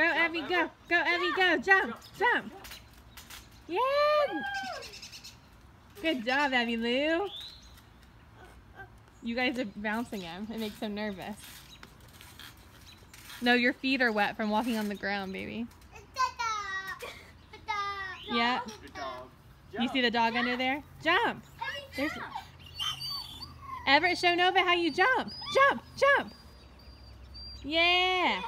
Go, Evie, go. Go, Evie, go. Jump, jump. Yeah. Good job, Evie Lou. You guys are bouncing him. It makes him nervous. No, your feet are wet from walking on the ground, baby. Yeah. You see the dog under there? Jump. There's Everett, show Nova how you jump. Jump, jump. Yeah.